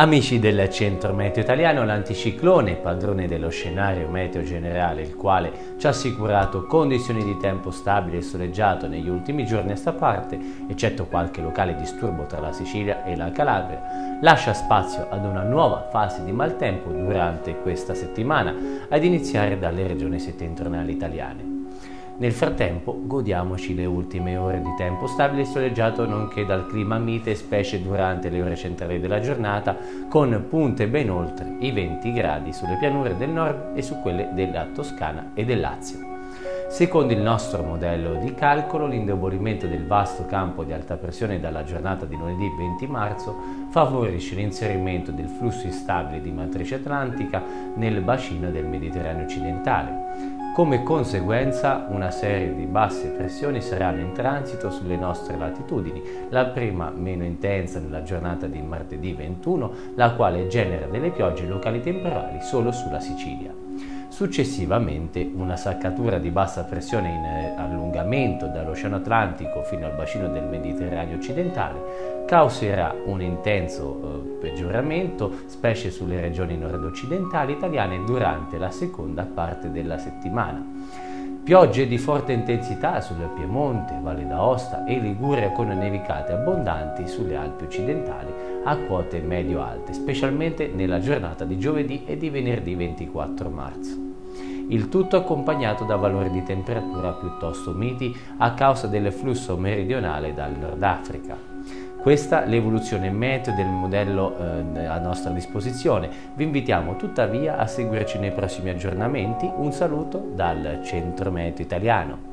Amici del centro meteo italiano, l'anticiclone, padrone dello scenario meteo generale, il quale ci ha assicurato condizioni di tempo stabile e soleggiato negli ultimi giorni a sta parte, eccetto qualche locale disturbo tra la Sicilia e la Calabria, lascia spazio ad una nuova fase di maltempo durante questa settimana, ad iniziare dalle regioni settentrionali italiane. Nel frattempo godiamoci le ultime ore di tempo stabile e soleggiato nonché dal clima mite specie durante le ore centrali della giornata con punte ben oltre i 20 gradi sulle pianure del nord e su quelle della Toscana e del Lazio. Secondo il nostro modello di calcolo, l'indebolimento del vasto campo di alta pressione dalla giornata di lunedì 20 marzo favorisce l'inserimento del flusso instabile di matrice atlantica nel bacino del Mediterraneo occidentale come conseguenza una serie di basse pressioni saranno in transito sulle nostre latitudini, la prima meno intensa nella giornata di martedì 21, la quale genera delle piogge locali temporali solo sulla Sicilia. Successivamente una saccatura di bassa pressione in eh, allungamento dall'Oceano Atlantico fino al bacino del Mediterraneo occidentale causerà un intenso eh, peggioramento, specie sulle regioni nord-occidentali italiane durante la seconda parte della settimana. Piogge di forte intensità sul Piemonte, Valle d'Aosta e Liguria con nevicate abbondanti sulle Alpi occidentali a quote medio-alte, specialmente nella giornata di giovedì e di venerdì 24 marzo il tutto accompagnato da valori di temperatura piuttosto miti a causa del flusso meridionale dal Nord Africa. Questa è l'evoluzione meteo del modello eh, a nostra disposizione. Vi invitiamo tuttavia a seguirci nei prossimi aggiornamenti. Un saluto dal Centro Meteo Italiano.